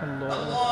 很多。